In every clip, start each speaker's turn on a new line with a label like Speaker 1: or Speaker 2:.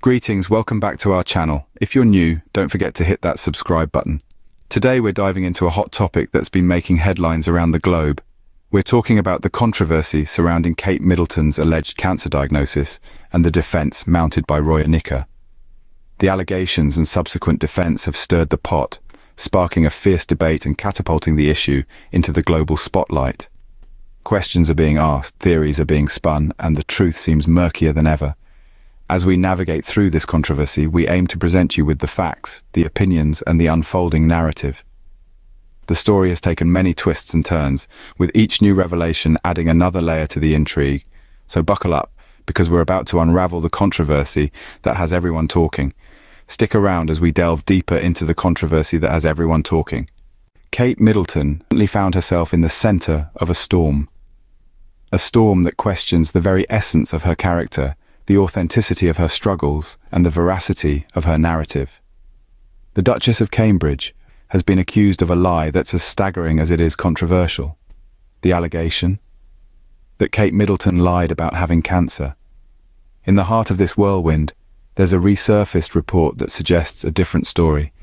Speaker 1: Greetings, welcome back to our channel. If you're new, don't forget to hit that subscribe button. Today we're diving into a hot topic that's been making headlines around the globe. We're talking about the controversy surrounding Kate Middleton's alleged cancer diagnosis and the defense mounted by Roya Nikkhah. The allegations and subsequent defense have stirred the pot, sparking a fierce debate and catapulting the issue into the global spotlight. Questions are being asked, theories are being spun, and the truth seems murkier than ever. As we navigate through this controversy, we aim to present you with the facts, the opinions, and the unfolding narrative. The story has taken many twists and turns, with each new revelation adding another layer to the intrigue. So buckle up, because we're about to unravel the controversy that has everyone talking. Stick around as we delve deeper into the controversy that has everyone talking. Kate Middleton recently found herself in the center of a storm. A storm that questions the very essence of her character the authenticity of her struggles, and the veracity of her narrative. The Duchess of Cambridge has been accused of a lie that's as staggering as it is controversial. The allegation? That Kate Middleton lied about having cancer. In the heart of this whirlwind, there's a resurfaced report that suggests a different story.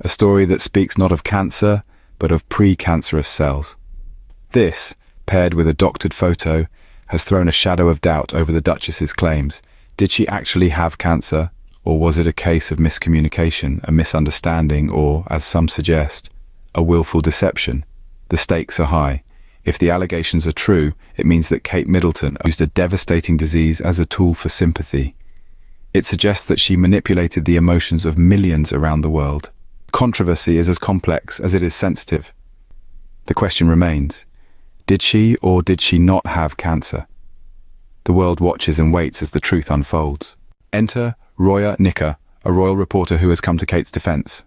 Speaker 1: A story that speaks not of cancer, but of pre-cancerous cells. This, paired with a doctored photo, has thrown a shadow of doubt over the Duchess's claims. Did she actually have cancer, or was it a case of miscommunication, a misunderstanding, or, as some suggest, a willful deception? The stakes are high. If the allegations are true, it means that Kate Middleton used a devastating disease as a tool for sympathy. It suggests that she manipulated the emotions of millions around the world. Controversy is as complex as it is sensitive. The question remains, did she or did she not have cancer? The world watches and waits as the truth unfolds. Enter Roya Nikkhah, a royal reporter who has come to Kate's defense.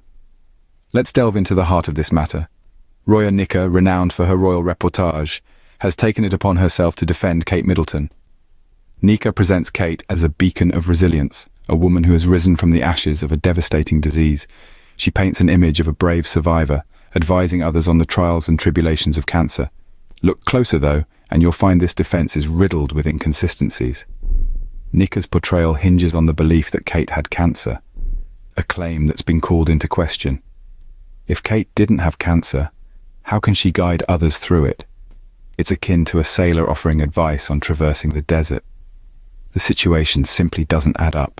Speaker 1: Let's delve into the heart of this matter. Roya Nikkhah, renowned for her royal reportage, has taken it upon herself to defend Kate Middleton. Nikkhah presents Kate as a beacon of resilience, a woman who has risen from the ashes of a devastating disease. She paints an image of a brave survivor, advising others on the trials and tribulations of cancer. Look closer though, and you'll find this defense is riddled with inconsistencies. Nikkhah's portrayal hinges on the belief that Kate had cancer, a claim that's been called into question. If Kate didn't have cancer, how can she guide others through it? It's akin to a sailor offering advice on traversing the desert. The situation simply doesn't add up.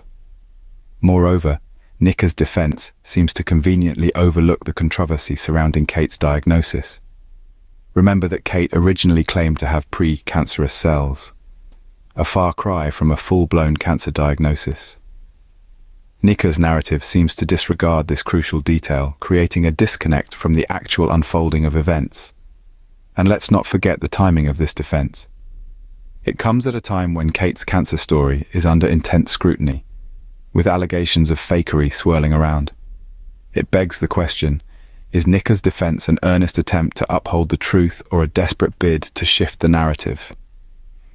Speaker 1: Moreover, Nikkhah's defense seems to conveniently overlook the controversy surrounding Kate's diagnosis. Remember that Kate originally claimed to have pre-cancerous cells, a far cry from a full-blown cancer diagnosis. Nikkhah's narrative seems to disregard this crucial detail, creating a disconnect from the actual unfolding of events. And let's not forget the timing of this defense. It comes at a time when Kate's cancer story is under intense scrutiny, with allegations of fakery swirling around. It begs the question, is Nikkhah's defense an earnest attempt to uphold the truth or a desperate bid to shift the narrative?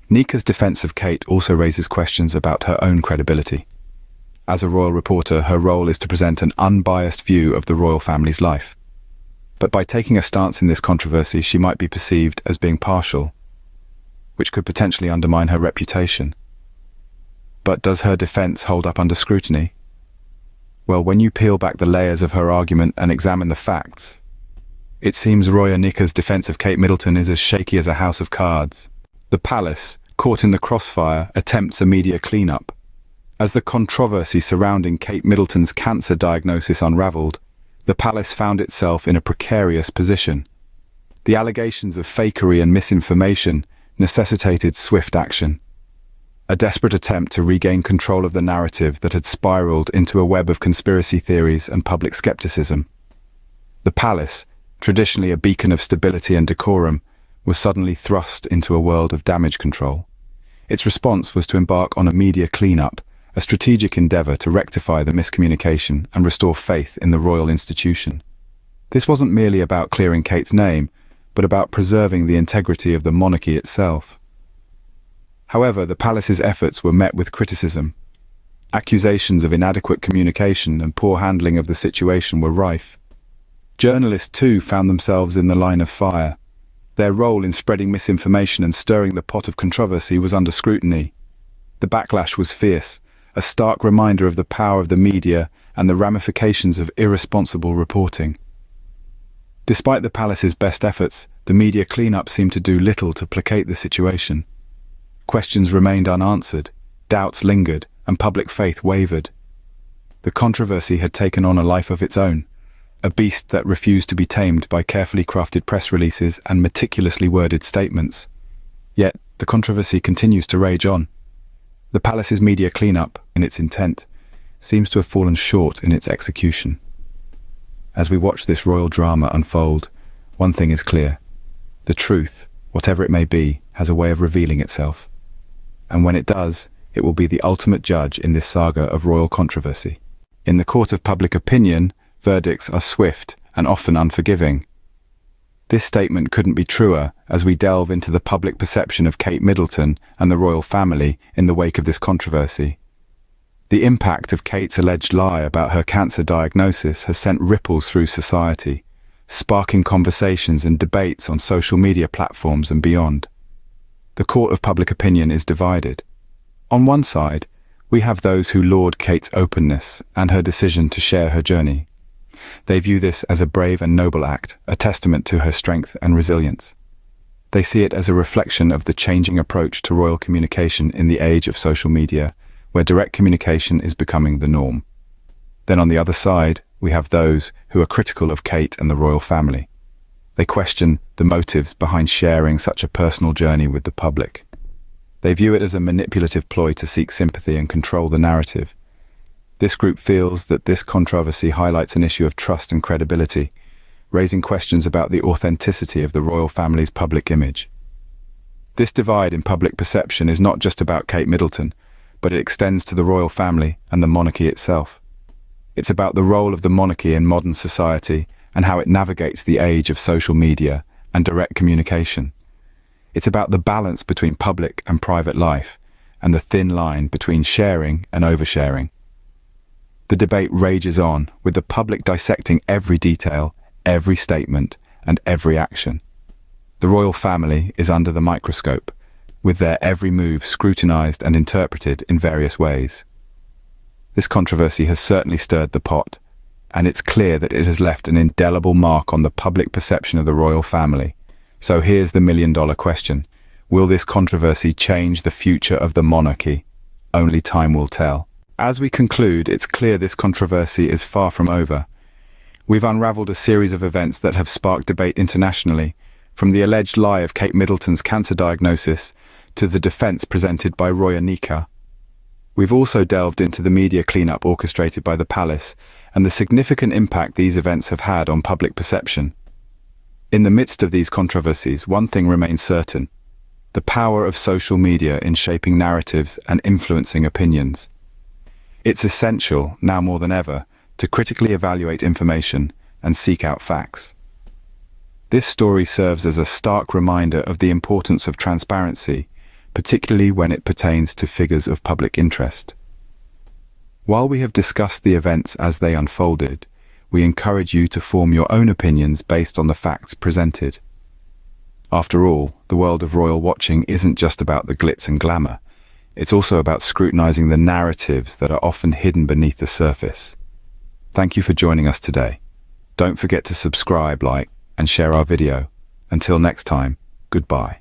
Speaker 1: Nikkhah's defense of Kate also raises questions about her own credibility. As a royal reporter, her role is to present an unbiased view of the royal family's life. But by taking a stance in this controversy, she might be perceived as being partial, which could potentially undermine her reputation. But does her defense hold up under scrutiny? Well, when you peel back the layers of her argument and examine the facts, it seems Roya Nikkhah's defense of Kate Middleton is as shaky as a house of cards. The palace, caught in the crossfire, attempts a media cleanup. As the controversy surrounding Kate Middleton's cancer diagnosis unraveled, the palace found itself in a precarious position. The allegations of fakery and misinformation necessitated swift action a desperate attempt to regain control of the narrative that had spiraled into a web of conspiracy theories and public skepticism. The palace, traditionally a beacon of stability and decorum, was suddenly thrust into a world of damage control. Its response was to embark on a media cleanup, a strategic endeavour to rectify the miscommunication and restore faith in the royal institution. This wasn't merely about clearing Kate's name, but about preserving the integrity of the monarchy itself. However, the palace's efforts were met with criticism. Accusations of inadequate communication and poor handling of the situation were rife. Journalists too found themselves in the line of fire. Their role in spreading misinformation and stirring the pot of controversy was under scrutiny. The backlash was fierce, a stark reminder of the power of the media and the ramifications of irresponsible reporting. Despite the palace's best efforts, the media cleanup seemed to do little to placate the situation. Questions remained unanswered, doubts lingered, and public faith wavered. The controversy had taken on a life of its own, a beast that refused to be tamed by carefully crafted press releases and meticulously worded statements. Yet, the controversy continues to rage on. The palace's media cleanup, in its intent, seems to have fallen short in its execution. As we watch this royal drama unfold, one thing is clear. The truth, whatever it may be, has a way of revealing itself. And when it does, it will be the ultimate judge in this saga of royal controversy. In the court of public opinion, verdicts are swift and often unforgiving. This statement couldn't be truer as we delve into the public perception of Kate Middleton and the royal family in the wake of this controversy. The impact of Kate's alleged lie about her cancer diagnosis has sent ripples through society, sparking conversations and debates on social media platforms and beyond. The court of public opinion is divided. On one side, we have those who laud Kate's openness and her decision to share her journey. They view this as a brave and noble act, a testament to her strength and resilience. They see it as a reflection of the changing approach to royal communication in the age of social media, where direct communication is becoming the norm. Then on the other side, we have those who are critical of Kate and the royal family. They question the motives behind sharing such a personal journey with the public. They view it as a manipulative ploy to seek sympathy and control the narrative, this group feels that this controversy highlights an issue of trust and credibility, raising questions about the authenticity of the royal family's public image. This divide in public perception is not just about Kate Middleton, but it extends to the royal family and the monarchy itself. It's about the role of the monarchy in modern society and how it navigates the age of social media and direct communication. It's about the balance between public and private life and the thin line between sharing and oversharing. The debate rages on, with the public dissecting every detail, every statement, and every action. The royal family is under the microscope, with their every move scrutinized and interpreted in various ways. This controversy has certainly stirred the pot, and it's clear that it has left an indelible mark on the public perception of the royal family. So here's the million dollar question. Will this controversy change the future of the monarchy? Only time will tell. As we conclude, it's clear this controversy is far from over. We've unraveled a series of events that have sparked debate internationally, from the alleged lie of Kate Middleton's cancer diagnosis to the defense presented by Roya Nikkhah. We've also delved into the media cleanup orchestrated by the palace and the significant impact these events have had on public perception. In the midst of these controversies, one thing remains certain. The power of social media in shaping narratives and influencing opinions. It's essential, now more than ever, to critically evaluate information and seek out facts. This story serves as a stark reminder of the importance of transparency, particularly when it pertains to figures of public interest. While we have discussed the events as they unfolded, we encourage you to form your own opinions based on the facts presented. After all, the world of royal watching isn't just about the glitz and glamour. It's also about scrutinizing the narratives that are often hidden beneath the surface. Thank you for joining us today. Don't forget to subscribe, like, and share our video. Until next time, goodbye.